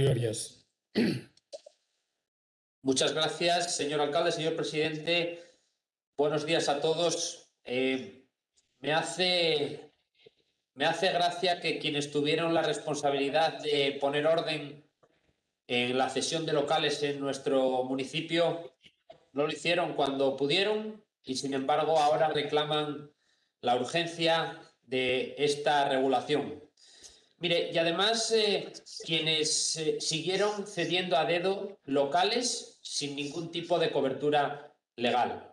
Mario Arias. Muchas gracias, señor alcalde, señor presidente. Buenos días a todos. Eh, me hace me hace gracia que quienes tuvieron la responsabilidad de poner orden en la cesión de locales en nuestro municipio no lo hicieron cuando pudieron y sin embargo ahora reclaman la urgencia de esta regulación. Mire, y además eh, quienes eh, siguieron cediendo a dedo locales sin ningún tipo de cobertura legal.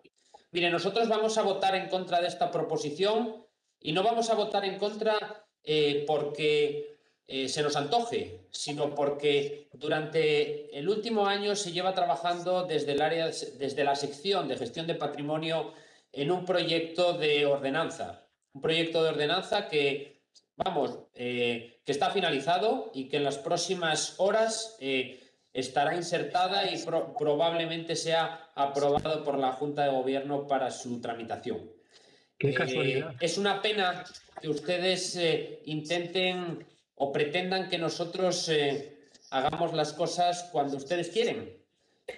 Mire, nosotros vamos a votar en contra de esta proposición y no vamos a votar en contra eh, porque se nos antoje, sino porque durante el último año se lleva trabajando desde el área, desde la sección de gestión de patrimonio en un proyecto de ordenanza, un proyecto de ordenanza que, vamos, eh, que está finalizado y que en las próximas horas estará insertada y probablemente sea aprobado por la Junta de Gobierno para su tramitación. Eh, es una pena que ustedes eh, intenten o pretendan que nosotros eh, hagamos las cosas cuando ustedes quieren.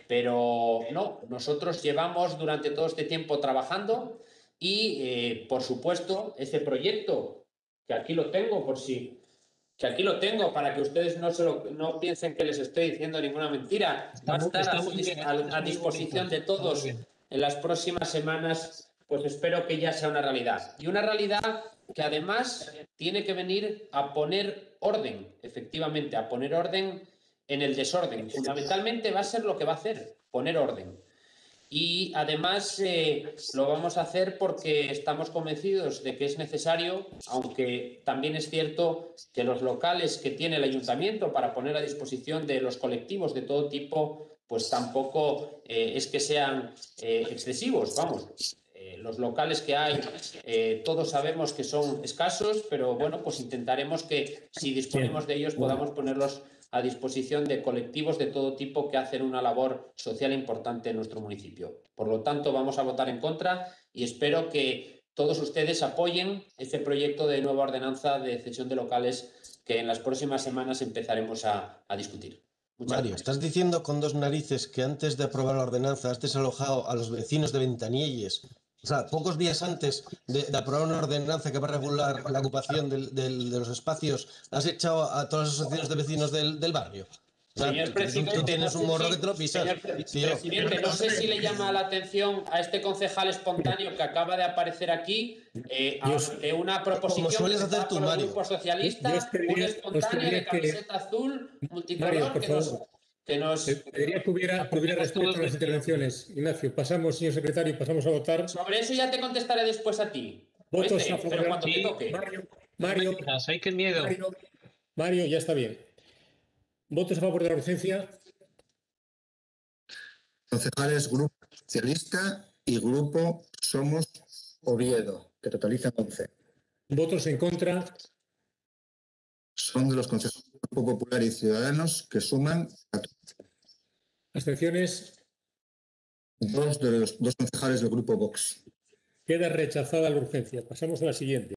Pero no, nosotros llevamos durante todo este tiempo trabajando y, por supuesto, este proyecto, que aquí lo tengo por si, que aquí lo tengo para que ustedes no, se no piensen que les estoy diciendo ninguna mentira, va a estar a, a disposición de todos en las próximas semanas pues espero que ya sea una realidad. Y una realidad que además tiene que venir a poner orden, efectivamente, a poner orden en el desorden. Fundamentalmente va a ser lo que va a hacer, poner orden. Y además eh, lo vamos a hacer porque estamos convencidos de que es necesario, aunque también es cierto que los locales que tiene el ayuntamiento para poner a disposición de los colectivos de todo tipo, pues tampoco eh, es que sean eh, excesivos, vamos. Los locales que hay, todos sabemos que son escasos, pero bueno, pues intentaremos que si disponemos de ellos podamos ponerlos a disposición de colectivos de todo tipo que hacen una labor social importante en nuestro municipio. Por lo tanto, vamos a votar en contra y espero que todos ustedes apoyen este proyecto de nueva ordenanza de cesión de locales que en las próximas semanas empezaremos a, discutir. Mario, estás diciendo con dos narices que antes de aprobar la ordenanza has desalojado a los vecinos de Ventanielles o sea, pocos días antes de, aprobar una ordenanza que va a regular la ocupación de los espacios, has echado a todas las asociaciones de vecinos del, barrio. señor presidente, tú tienes un morro que te lo pisas. Señor presidente, no sé si le llama la atención a este concejal espontáneo que acaba de aparecer aquí eh, de una proposición como sueles hacer tú, Mario. Grupo Socialista, un espontáneo de camiseta azul, multicolor, que nos que nos... Pediría que hubiera, respeto a las intervenciones. Ignacio, pasamos, señor secretario, pasamos a votar. Sobre eso ya te contestaré después a ti. Votos a favor pero cuando te toque. Mario, Mario, hay que miedo. Mario, ya está bien. ¿Votos a favor de la urgencia? Concejales Grupo Socialista y Grupo Somos Oviedo, que totalizan 11. ¿Votos en contra? Son de los concejales Grupo Popular y Ciudadanos que suman ¿Abstenciones? Dos de los dos concejales del Grupo Vox. Queda rechazada la urgencia. Pasamos a la siguiente.